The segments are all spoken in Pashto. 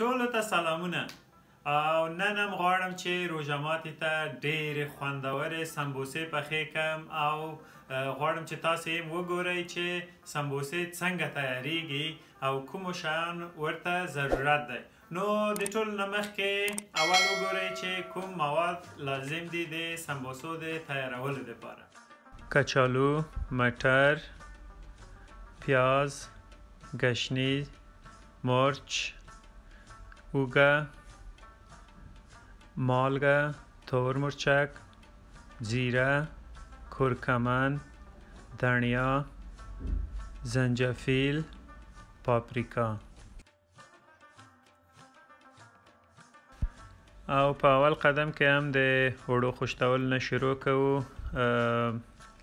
ټولو ته سلامونه او نن هم غواړم چې روژه ماتې ته ډېرې خوندورې سمبوسې پخې کړم او غواړم چې تاسو هم وګورئ چې سمبوسې څنګه تیاریږي او کومو شیان ورته ضرورت دی نو د ټول نه مخکې اول وګورئ چې کوم مواد لازم دي د سمبوسو د تیارولو لپاره کچالو مټر پیاز ګشنیز مرچ اوږه مالګه تور مرچک زیره کورکمن دنیا زنجفیل پاپریکا او په اول قدم کې هم د اوړو خوشتول نه شروع کوو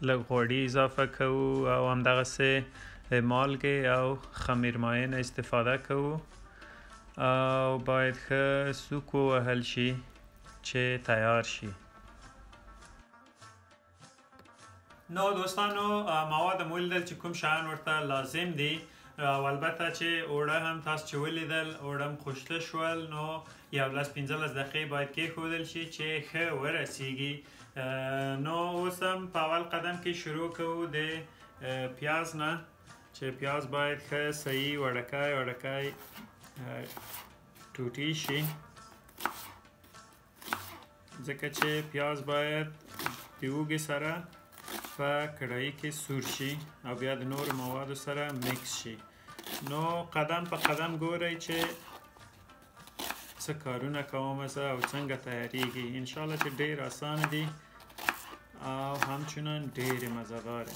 لږ غوړي اضافه کوو او هم دغه سه مالګه او خمیر ماین استفاده کوو او باید خه سوکو وهل شي چې تیار شي نو دوستانو مواد مو ولیدل چې کوم شیان ورته لازم دي او البته چې اوړه هم تاسو چې ولیدل اوړه هم خوشته شول نو یو لس پنځلس دقیقې باید کېښودل شي چې ښه ورسیږي نو اوس هم په اول قدم کې شروع کوو د پیاز نه چې پیاز باید ښه صحیح وړکای وړکای ټوټی شي ځکه چې پیاز باید د اوږې سره په کړایی کې سور شي او بیا د نور موادو سره میکس شي نو قدم په قدم ګورئ چې څه کارونه کوم زه او څنګه تیاریږي ان شاء الله چې ډیر اسانه دي او همچنان ډیر مزه داره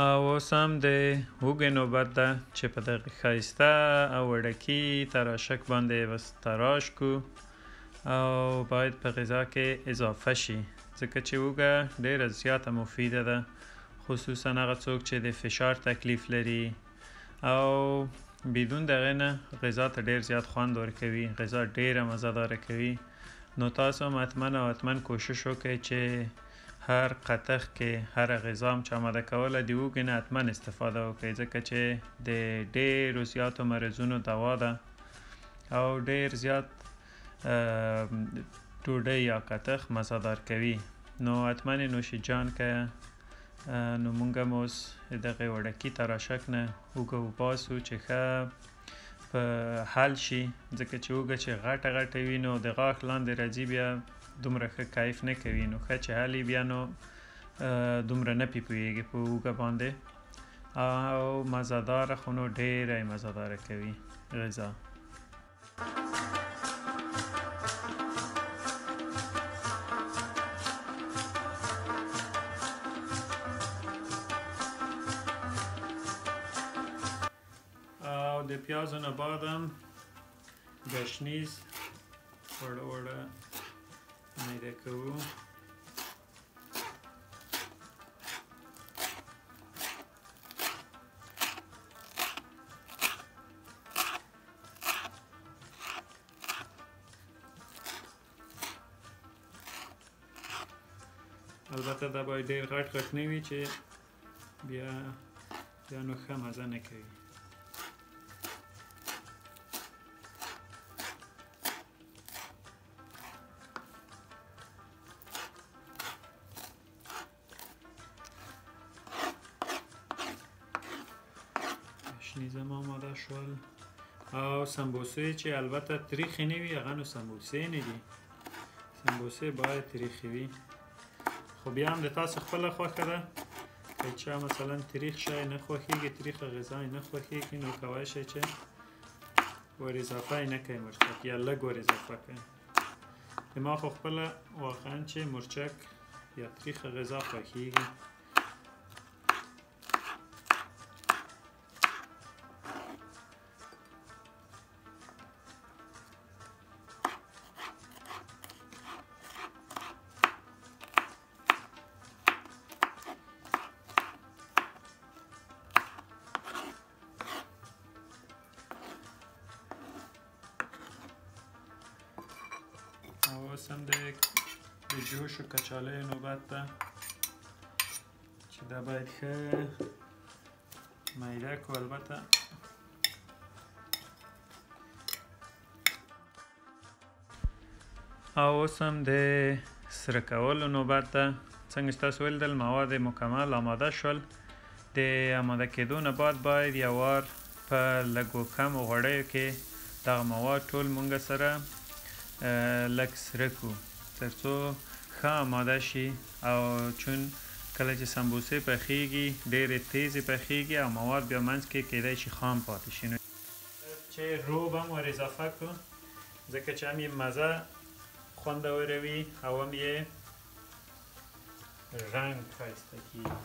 او اوس هم د هوګې نوبت ده چې په دغه ښایسته او وړکی تراشک باندې بس تراش کو او باید په غذا کې اضافه شي ځکه چې هوګه ډیره زیاته مفیده ده خصوصا هغه څوک چې د فشار تکلیف لري او بدون دغه نه غذا ته ډیر زیات خوند ورکوي غذا ډیره مزه دار کوي نو تاسو هم حتما او حتما کوشش وکړئ چې هر قطخ کې هره غذا هم چې اماده کوله د اوږې نه حتما استفاده وکړئ ځکه چې د ډېرو زیاتو مرضونو دوا ده او ډېر زیات ډوډۍ یا قطخ مزادار کوي نو حتما نوش جان که نو مونږ هم اوس دغه وړکی تراشک نه اوږه وباسو چې ښه په حل شي ځکه چې اوګه چې غټه غټه وي نو د غاښ لاندې راځي بیا دومره ښه کیف نه کوي نو ښه چې حل بیا نو دومره نه پی پوهېږي په اوګه باندې او مزدار خو نو ډېره یې مزدار کوي غذا او د پیازو نه بعد هم ګشنیز وړه وړه میده کوو البته دا باید ډیر غټ غټ نه وي چې بیا بیا نو ښه مزه نه کوي شنی زما ماده شول او سمبوسه چې البته تریخې نه وي هغه نو سمبوسې نه دي سمبوسه باید تریخې وي خو بیا هم د تاسو خپله خوښه ده که چا مثلا تریخ شی نه خوښیږي تریخه غذا نه خوښیږي نو کوای شئ چې ور اضافه نه کوئ مرچک یا لږ ور اضافه کوئ د ما خو خپله واقعا چې مرچک یا تریخه غذا خوښیږي سم د د جوش او کچالې نوبت ده چې دا باید ښه میده کو البته او اوس هم د سره کولو نوبت ده څنګه چې تاسو ویل دل مواد مکمل آماده شول د آماده کېدو نه بعد باید یو وار په لږو کمو غوړیو کې دغه مواد ټول مونږ سره لږ سره کړو تر څو ښه آماده شي او چون کله چې سمبوسې پخیږي ډیرې تیزې پخیږي او مواد بیا منځ کې کیدای شي خام پاتې شي نو باید چې روب هم ور اضافه کړو ځکه چې هم یې مزه خوندوره وي او هم یې رنګ ښایسته کیږي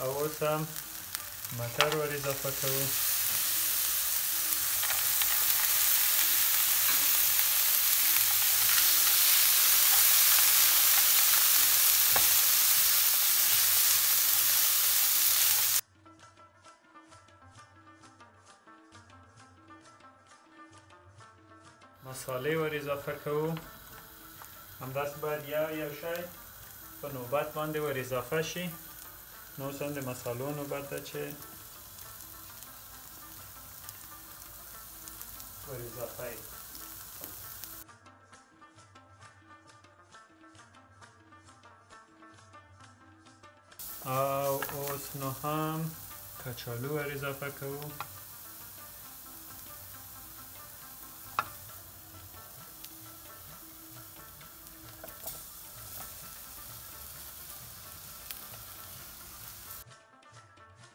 او اوس هم مټر ور اضافه کوو مصالې ور اضافه کوو همداسې باید یو یو شی په نوبت باندې ور اضافه شي نو اوس هم د مصالو نوبت ده چې ور اضافه یې او اوس نو هم کچالو ور اضافه کوو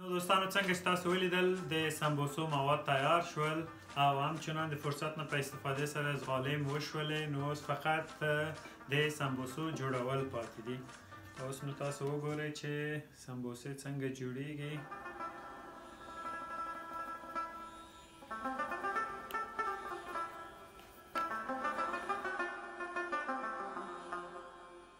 نو دوستانو څنګه چې تاسو ولیدل د سمبوسو مواد تیار شول او همچنان د فرصت نه په استفاده سره زغالې مو وشولې نو اوس فقط د سمبوسو جوړول پاتې دي اوس نو تاسو وګورئ چې سمبوسې څنګه جوړیږي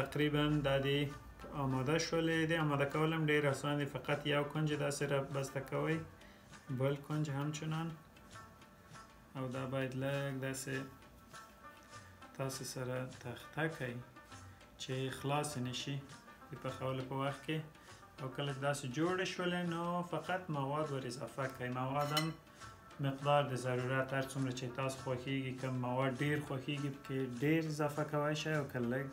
تقریبا دا دی آماده شولې دی آماده کول هم ډیر آسان دی فقط یو کنج داسې را بسته کوئ بل کنج همچنان او دا باید لږ داسې تاسو سره تخته کوي چې خلاص نشي د پخولو په وخت کې او کله داسې جوړ شول نو فقط مواد ور اضافه کړئ مواد هم مقدار د ضرورت هر څومره چې تاسو خوښیږي که مواد ډیر خوښیږي پکې ډیر اضافه کوی شئ او که لږ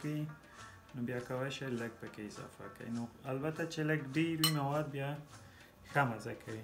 نو بیا کوی شئ لږ پکې اضافه کړئ نو البته چې لږ ډیر وي مواد بیا ښه مزه کوي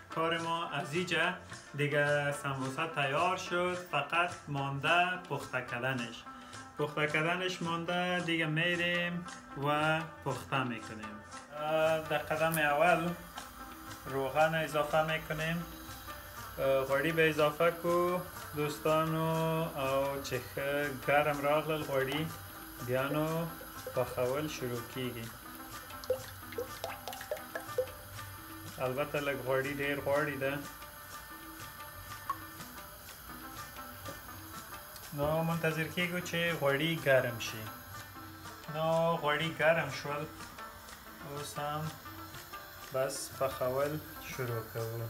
کار ما از ایجا دیگه سموسه تیار شد فقط مانده پخته کردنش پخته کردنش مانده دیگه میریم و پخته میکنیم در قدم اول روغن اضافه میکنیم غوړي به اضافه کو دوستانو او چې ګرم راغلل غوړي بیا نو پخول شروع کیږي البته لږ غوړي ډیر غواړي ده نو منتظر کیږو چې غوړي ګرم شي نو غوړي ګرم شول اوس هم بس پخول شروع کوو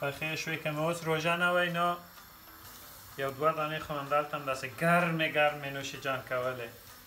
پخې شوې که مې اوس روژه نه وای نو یو دوه دانې خو همدلته همداسې ګرمې ګرمې نوش جان کولې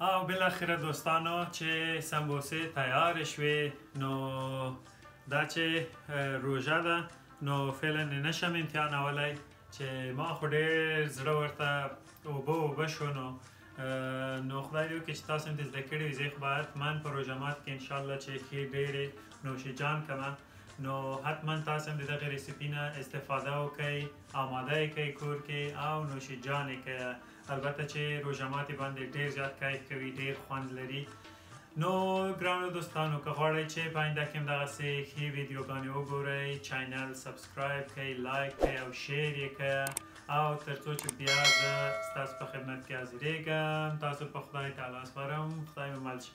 او بالاخره دوستانو چې سمبوسې تیارې شوې نو دا چې روژه ده نو فعلا نشم امتحانولی چې ما خو ډېر زړه ورته اوبه اوبه شو نو نو خدای دې وکړي چې تاسو هم دې زده کړي وي زه خو به حتما په روژه مات کې انشاءالله چې ښې ډېرې نوش جان کړم نو حتما تاسو هم د دغه ریسیپی نه استفاده وکړئ آماده یې کړئ کور کې او نوش جان یې کړئ البته چې روژه ماتې باندې ډیر زیات کیف کوي ډیر خوند لري نو ګرانو دوستانو که غواړئ چې په آینده کې هم دغسې ښې ویډیوګانې وګورئ چینل سبسکرایب کړئ لایک کړئ او شیر یې کړئ او تر څو چې بیا زه ستاسو په خدمت کې حاضرېږم تاسو په خدای تعالی سپارم خدای مو مل شه